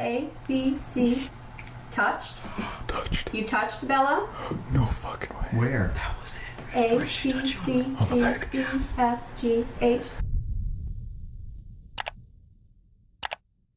A, B, C. Touched. Touched. You touched Bella? No fucking way. Where? A, B, C, On the D, leg. E, F, G, H.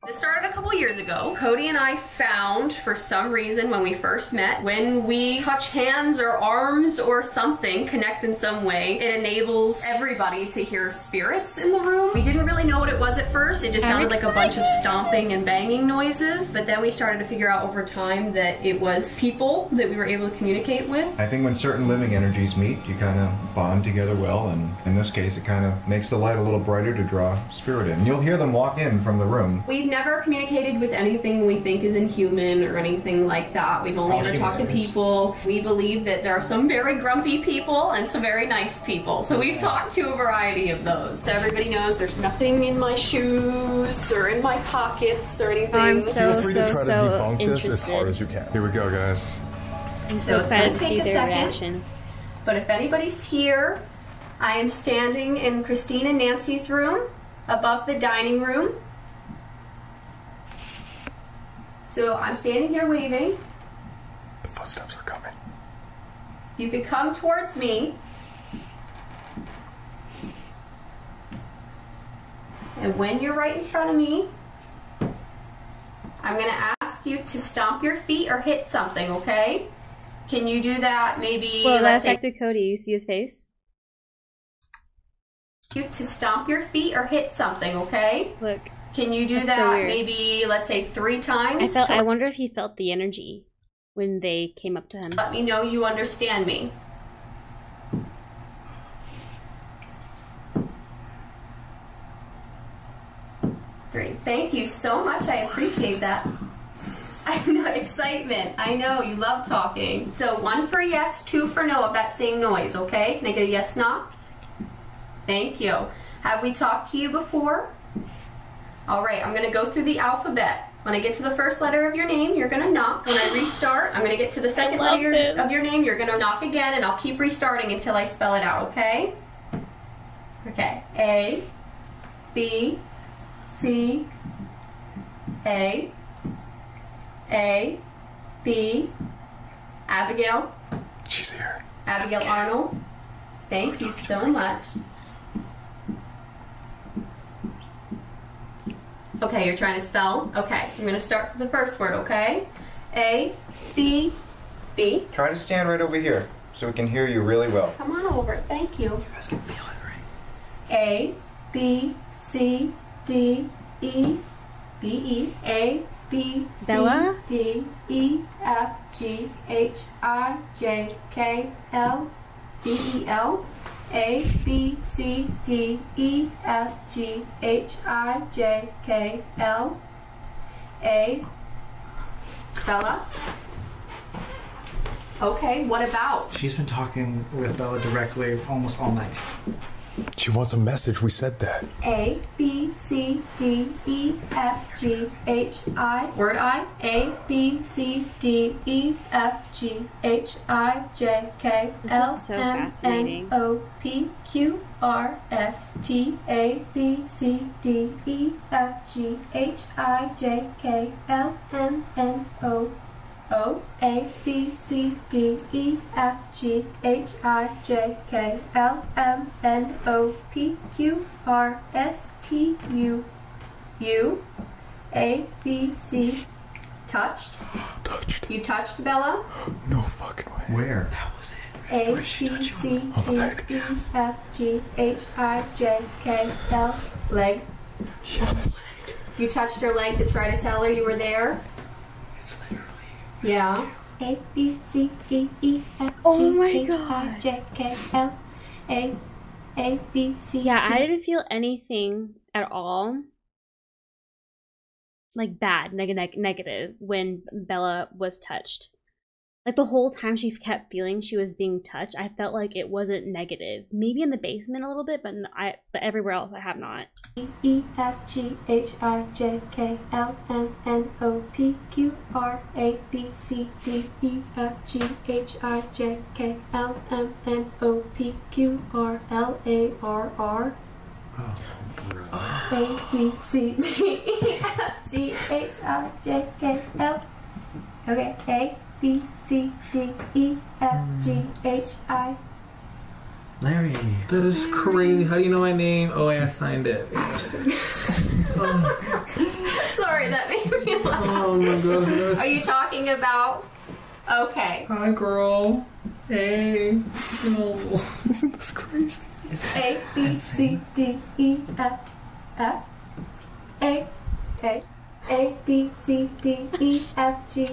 This started a couple years ago. Cody and I found, for some reason, when we first met, when we touch hands or arms or something, connect in some way, it enables everybody to hear spirits in the room. We didn't really know what it was at first. It just sounded like a bunch of stomping and banging noises. But then we started to figure out over time that it was people that we were able to communicate with. I think when certain living energies meet, you kind of bond together well, and in this case, it kind of makes the light a little brighter to draw spirit in. You'll hear them walk in from the room. We've never communicated with anything we think is inhuman or anything like that. We've only All ever talked to people. We believe that there are some very grumpy people and some very nice people. So we've talked to a variety of those. Everybody knows there's nothing in my shoes or in my pockets or anything. I'm so Feel free so to try so to debunk this as hard interested. as you can. Here we go, guys. I'm So so excited gonna see a their second. reaction. But if anybody's here, I am standing in Christine and Nancy's room above the dining room. So I'm standing here waving. The footsteps are coming. You could come towards me. And when you're right in front of me, I'm going to ask you to stomp your feet or hit something, okay? Can you do that maybe Well, that let's say affected Cody. You see his face? you to stomp your feet or hit something, okay? Look, Can you do That's that weird. maybe let's say 3 times? I felt. I wonder if he felt the energy when they came up to him. let me know you understand me. Great. Thank you so much. I appreciate that. I know excitement. I know you love talking. So one for yes, two for no of that same noise, okay? Can I get a yes knock? Thank you. Have we talked to you before? All right, I'm going to go through the alphabet. When I get to the first letter of your name, you're going to knock. When I restart, I'm going to get to the second letter this. of your name, you're going to knock again, and I'll keep restarting until I spell it out, okay? Okay. A, B, C, A, A, B, Abigail, She's here. Abigail Arnold. Thank you so much. Okay, you're trying to spell? Okay, I'm going to start with the first word, okay? A, B, B. Try to stand right over here so we can hear you really well. Come on over. Thank you. You guys can feel it, right? A, B, C, D, E, B, E, A, B, C, Bella? D, E, F, G, H, I, J, K, L, B, E, L, A, B, C, D, E, F, G, H, I, J, K, L, A, Bella. Okay, what about? She's been talking with Bella directly almost all night. She wants a message. We said that. A B C D E F G H I word I A B C D E F G H I J K This is L so M N fascinating. O P Q R S T A B C D E F G H I J K L M N O O A B C D E F G H I J K L M N O P Q R S T U U A B C touched. Touched. You touched Bella. No fucking way. Where? That was it. B touching C On the D leg. E F G H I J K L leg. Yes. You touched her leg to try to tell her you were there. It's literally. Yeah. A B C D E F Oh G my H I God. J K L A A B C Yeah, D. I didn't feel anything at all like bad, neg- neg- negative when Bella was touched. Like the whole time she kept feeling she was being touched, I felt like it wasn't negative. Maybe in the basement a little bit, but n- I but everywhere else I have not. E F G H I J K L M N O P Q R A B C D E F G H I J K L M N O P Q R L A R R oh, A B C D E F G H I J K L. Okay, A B C D E F G H I. Larray. That is crazy. How do you know my name? Oh, I signed it. Sorry, that made me laugh. Oh my god. Are you talking about? Okay, Hi, girl. Hey. No. Isn't this crazy? A B C D E F F A A A B C D E F G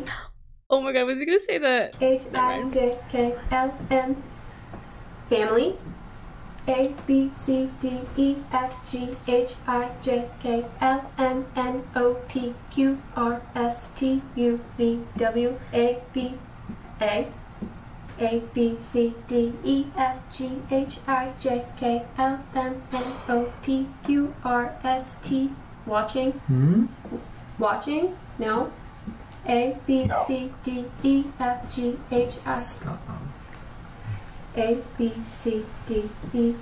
Oh my god, was he gonna say that? H I J K L M. Family? A B C D E F G H I J K L M N O P Q R S T U V W A B A. A B C D E F G H I J K L M N O P Q R S T. Watching? Hmm? watching? No A B C D E F G H I. Stop. Um, A B C D E.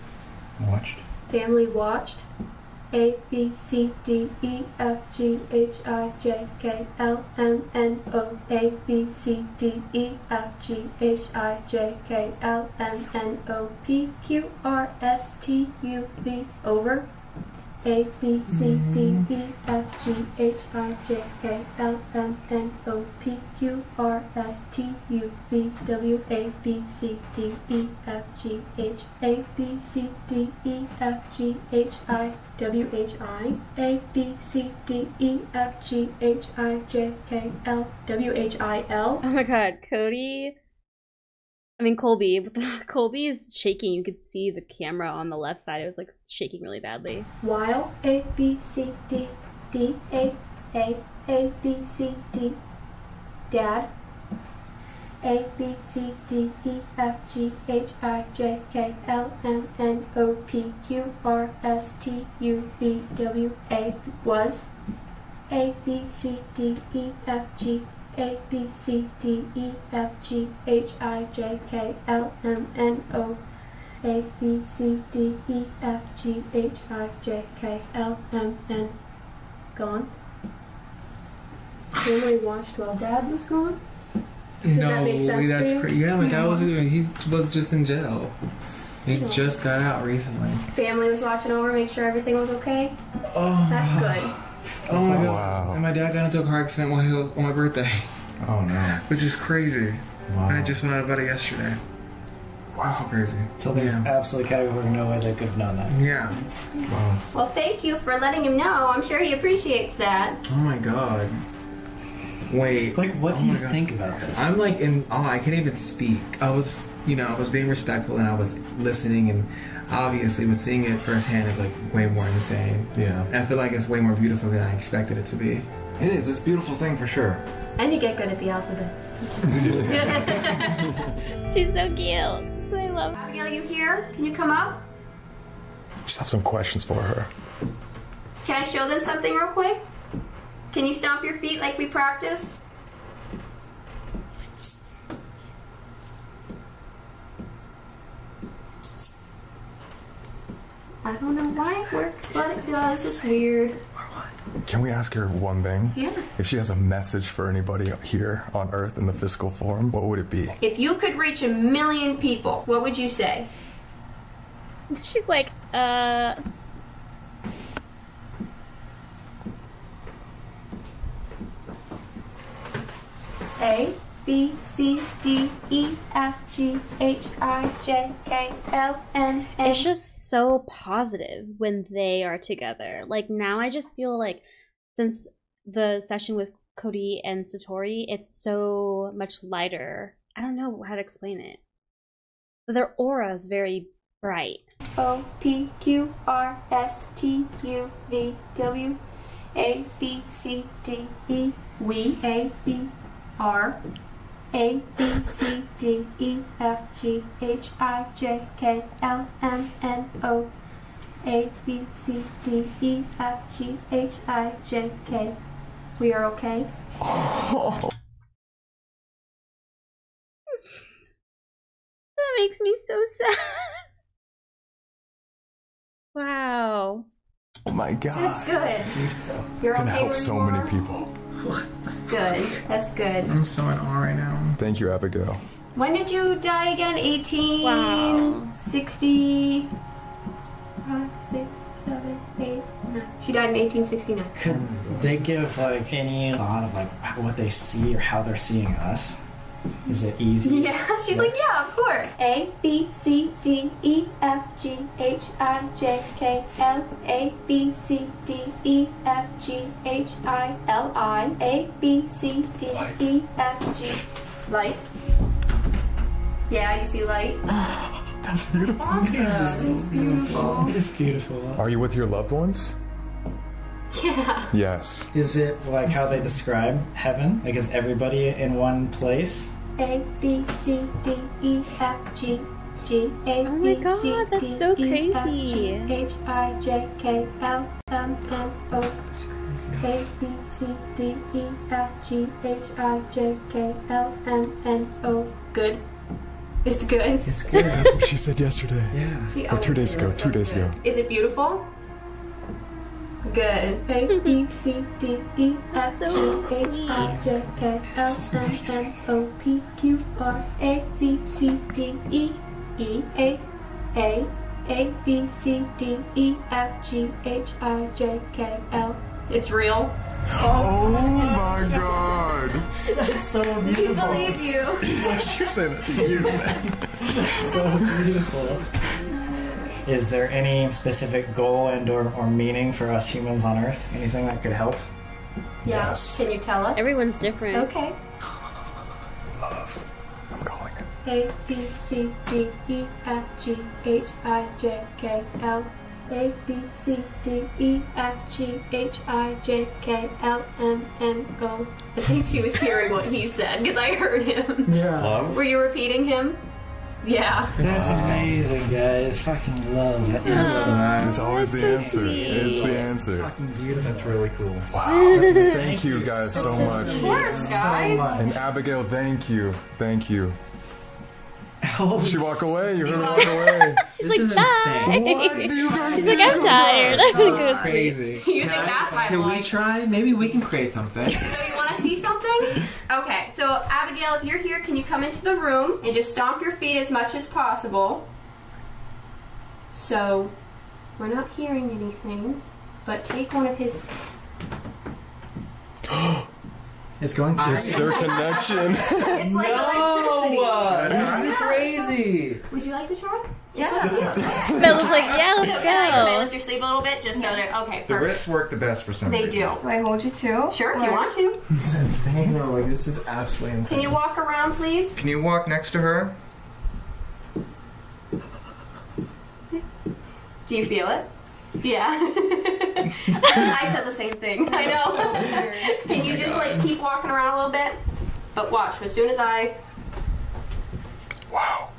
Watched. family watched. A B C D E F G H I J K L M N O. A B C D E F G H I J K L M N O P Q R S T U V. Over A B C D E F G H I J K L M N O P Q R S T U V W A B C D E F G H A B C D E F G H I W H I A B C D E F G H I J K L W H I L Oh my god, Cody. I mean Colby, Colby is shaking. You could see the camera on the left side. It was like shaking really badly. while A B C D D A A A B C D Dad A B C D E F G H I J K L M N O P Q R S T U V W A was A B C D E F G A B C D E F G H I J K L M N O a B C D E F G H I J K L M N. Gone. Family watched while Dad was gone. no, that make sense that's crazy. Yeah, my dad was he was just in jail. He just got out recently. Family was watching over, make sure everything was okay. Oh, That's good. Oh my Oh, god! wow. And my dad got into a car accident while he was on my birthday, Oh no. which is crazy. Wow. And I just found out about it yesterday. That's so crazy. So there's Yeah. absolutely categorically no way they could have known that. Yeah. Wow. Well, thank you for letting him know. I'm sure he appreciates that. Oh my god. Wait. Like, what Oh do you God. think about this? I'm like in awe. I can't even speak. I was, you know, I was being respectful and I was listening and obviously but seeing it firsthand is like way more insane. Yeah. And I feel like it's way more beautiful than I expected it to be. It is. It's a beautiful thing for sure. And you get good at the alphabet. She's so cute. I love. Her. Abigail, you here? Can you come up? Just have some questions for her. Can I show them something real quick? Can you stomp your feet like we practice? I don't know why it works, but it does. It's weird. Can we ask her one thing? Yeah. If she has a message for anybody here on Earth in the physical form, what would it be? If you could reach a million people, what would you say? She's like, uh. A B C D E F G H I J K L M N. It's just so positive when they are together. Like now, I just feel like since the session with Cody and Satori, it's so much lighter. I don't know how to explain it, but their aura is very bright. O P Q R S T U V W A B C D E we A B R A B C D E F G H I J K L M N O A B C D E F G H I J K. We are okay? That makes me so sad. Wow. Oh my god. That's god. good. You're Gonna okay help where so you many are? People. Good. That's good. I'm so in awe right now. Thank you, Abigail. When did you die again? 1860. Five, six, seven, eight, nine. She died in 1869. Could they give like any thought of like what they see or how they're seeing us? Is it easy? Yeah, she's like, yeah, of course. A B C D E F G H I J K L A B C D E F G H I L I A B C D E F G. Light. Yeah, you see light. That's beautiful. Awesome. It's beautiful. It is beautiful. Are you with your loved ones? Yeah. Yes. Is it like how they describe heaven? Like is everybody in one place? A B C D E F G G A Oh my B, God, C, that's D, so E, F, crazy. G, H I J K L M N O A B C D E F G H I J K L M N O. Good. It's good. It's good. That's what she said yesterday. yeah. She Or two days ago, it's two so days good. ago. Is it beautiful? Good. A B C D E F So G H I J K L M N O P Q R A B C D E E A A A B C D E F G H I J K L. It's real. Oh my god. That's so beautiful. We beautiful. believe you. Why she say that to you, man? so beautiful. Is there any specific goal and or, or meaning for us humans on Earth? Anything that could help? Yes. Can you tell us? Everyone's different. Okay. Love. I'm calling it. A B C D E F G H I J K L A B C D E F G H I J K L M N O. I think she was hearing what he said because I heard him. Yeah. Love. Were you repeating him? Yeah. That's amazing, guys. Fucking love. That is It's always the so answer. sweet. It's the answer. fucking beautiful. That's really cool. Wow. Thank you guys so so much. Of course, guys. And Abigail, thank you. Thank you. Holy She walk away. You heard her walk away. She's This like, bye. What do you guys She's do? like, I'm tired. I'm gonna go sleep. Crazy. You think that's my Can we life? try? Maybe we can create something. So you want to see something? Okay, so Abigail, if you're here, can you come into the room and just stomp your feet as much as possible? So we're not hearing anything, but take one of his. It's going through. It's their connection. It's like No! electricity. That's crazy. Would you like to try? Yeah. Bella's like, yeah, let's Can I go. lift your sleeve a little bit, just so Yes. that okay, The wrists work the best for some They reason. do. Do I hold you too? Sure, if you want to. This is insane. No, like this is absolutely insane. Can you walk around, please? Can you walk next to her? Do you feel it? Yeah. I said the same thing. I know. Can you oh just like keep walking around a little bit? But watch, as soon as I wow.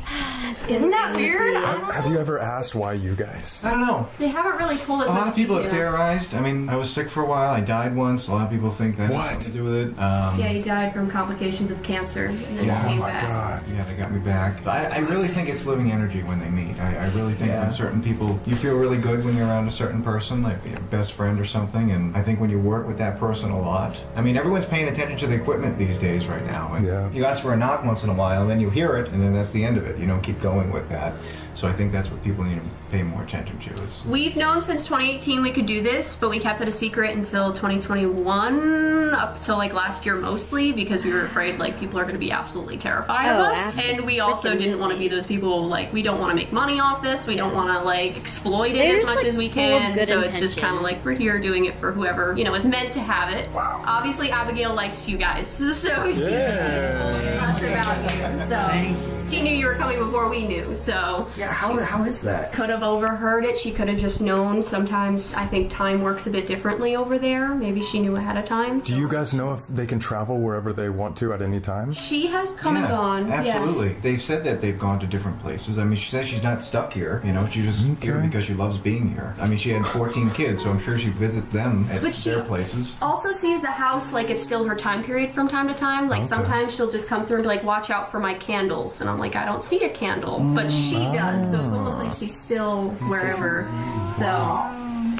Isn't that weird? I don't Have you ever asked why you guys? I don't know. They haven't really told us. A lot of people have theorized. I mean, I was sick for a while. I died once. A lot of people think that has What? something to do with it. Um, Yeah, he died from complications of cancer, and then Yeah, he Oh my back. god. Yeah, they got me back. But I, I really think it's living energy when they meet. I, I really think Yeah. when certain people, you feel really good when you're around a certain person, like your best friend or something. And I think when you work with that person a lot, I mean, everyone's paying attention to the equipment these days right now. And Yeah. You ask for a knock once in a while, and then you hear it, and then that's the end of it. You don't keep going with that. So I think that's what people need to pay more attention to. Is We've known since 2018 we could do this, but we kept it a secret until 2021, up till like last year mostly, because we were afraid like people are going to be absolutely terrified of Oh, us, and we also didn't want to be those people like we don't want to make money off this, we don't want to like exploit it They're as much like, as we full of can. good So it's just kind of like we're here doing it for whoever you know is meant to have it. Wow. Obviously, Abigail likes you guys, so she Yeah. told us about you. So she knew you were coming before we knew. So Yeah, how, how is that? Could have overheard it. She could have just known. Sometimes I think time works a bit differently over there. Maybe she knew ahead of time. Do you guys know if they can travel wherever they want to at any time? She has come and gone. yes. Absolutely. They've said that they've gone to different places. I mean, she says she's not stuck here. You know, she's just here because she loves being here. I mean, she had 14 kids, so I'm sure she visits them at But she- their places. also sees the house like it's still her time period from time to time. Like Okay. sometimes she'll just come through and be like, "Watch out for my candles," and I'm like, "I don't see a candle," but she ah. does. So it's almost like oh. she's still wherever. So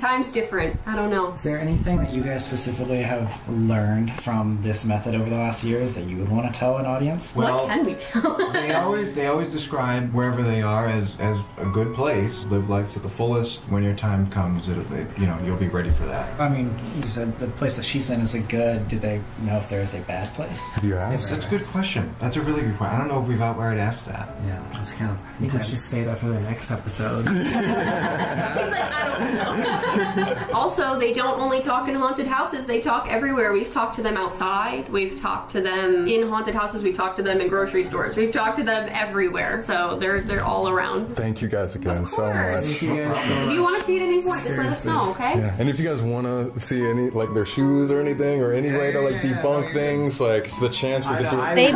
time's different. I don't know. Is there anything that you guys specifically have learned from this method over the last years that you would want to tell an audience? what can we tell? they always they always describe wherever they are as, as a good place. Live life to the fullest. When your time comes, it'll it, you know you'll be ready for that. I mean, you said the place that she's in is a good. Do they know if there is a bad place? Have you asked? That's a good question. That's a really good question. I don't know if we've outright asked that. Yeah, that's kind of. I think I should stay that for the next episode. also, they don't only talk in haunted houses; they talk everywhere. We've talked to them outside. We've talked to them in haunted houses. We've talked to them in grocery stores. We've talked to them everywhere. So they're they're all around. Thank you guys again so much. Thank you guys so If you want to see it at any point, just let us know, okay? Yeah. And if you guys want to see any like their shoes or anything or any way to like debunk things, like it's the chance we I could do it. They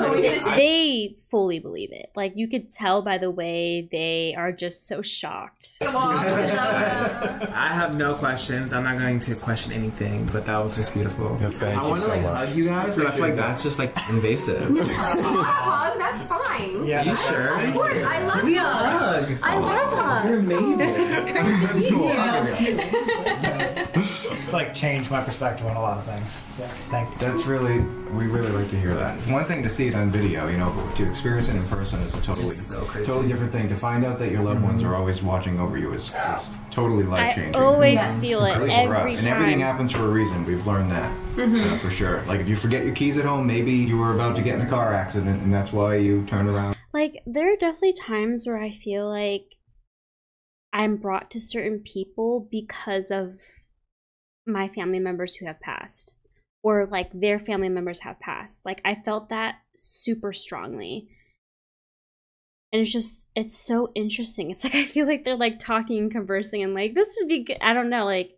they fully believe it. Like you could tell by the way they are just so shocked. Come on, I have no questions. I'm not going to question anything, but that was just beautiful. Yeah, thank I you want to so like much. hug you guys, but I feel like that's just like invasive. hug, that's fine. Yeah, you that's- sure? Of course, I love We hugs. hug. I love hugs. You're amazing. It's Cool. It's like changed my perspective on a lot of things. So thank you. That's really, we really like to hear that. One thing to see it on video, you know, but to experience it in person is a totally, so totally different thing. To find out that your loved ones are always watching over you is, is totally life changing. I changing. always Yes. feel it for us. every and everything happens for a reason. We've learned that uh, for sure. Like if you forget your keys at home, maybe you were about to get in a car accident, and that's why you turned around. Like there are definitely times where I feel like I'm brought to certain people because of my family members who have passed or like their family members have passed. Like I felt that super strongly. And it's just it's so interesting. It's like I feel like they're like talking and conversing and like this would be good. I don't know, like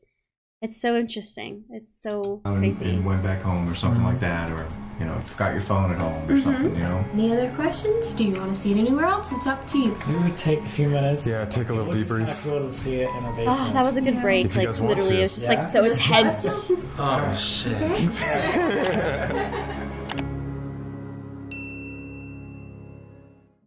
it's so interesting. It's so oh, and, crazy. and went back home or something like that, or you know, forgot your phone at home or mm-hmm. something. You know. Any other questions? Do you want to see it anywhere else? It's up to you. We take a few minutes. Yeah, take a little It would be kinda cool to see it in a ah, basement. Oh, that was a good Yeah. break. If you Like guys want literally, to. it was just like so Just intense. Oh shit.